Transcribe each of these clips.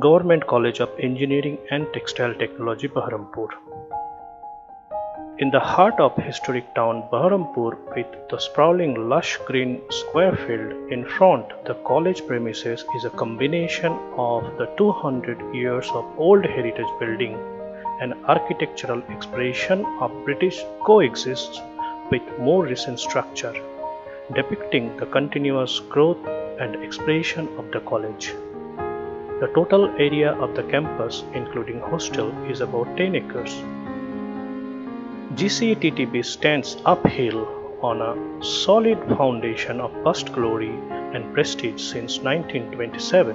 Government College of Engineering and Textile Technology, Baharampur. In the heart of historic town Baharampur with the sprawling lush green square field in front, the college premises is a combination of the 200 years of old heritage building and architectural expression of British coexists with more recent structure, depicting the continuous growth and expansion of the college. The total area of the campus including hostel is about 10 acres. GCETTB stands uphill on a solid foundation of past glory and prestige since 1927.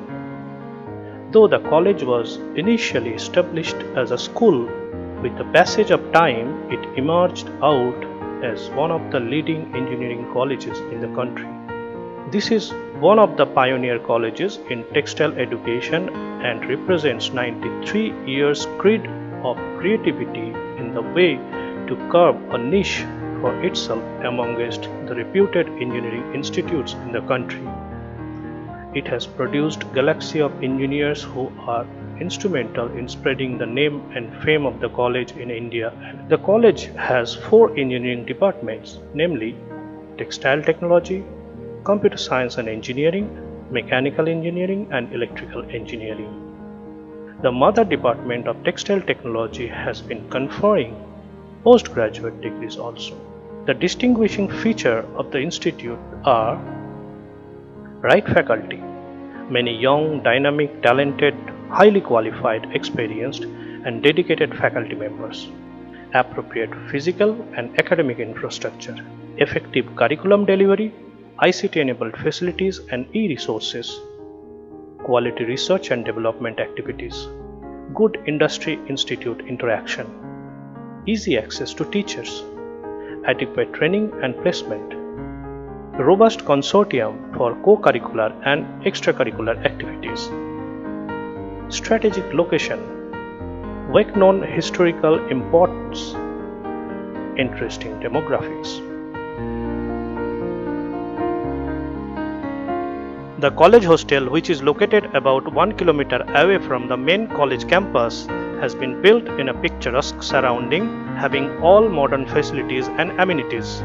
Though the college was initially established as a school, with the passage of time it emerged out as one of the leading engineering colleges in the country. This is one of the pioneer colleges in textile education and represents 93 years creed of creativity in the way to carve a niche for itself amongst the reputed engineering institutes in the country. It has produced galaxy of engineers who are instrumental in spreading the name and fame of the college in India. The college has four engineering departments, namely Textile Technology, Computer Science and Engineering, Mechanical Engineering and Electrical Engineering. The mother department of Textile Technology has been conferring postgraduate degrees also. The distinguishing feature of the institute are right faculty, many young, dynamic, talented, highly qualified, experienced and dedicated faculty members, appropriate physical and academic infrastructure, effective curriculum delivery, ICT-enabled facilities and e-resources, quality research and development activities, good industry-institute interaction, easy access to teachers, adequate training and placement, robust consortium for co-curricular and extracurricular activities, strategic location, well-known historical importance, interesting demographics. The college hostel, which is located about 1 kilometer away from the main college campus, has been built in a picturesque surrounding having all modern facilities and amenities.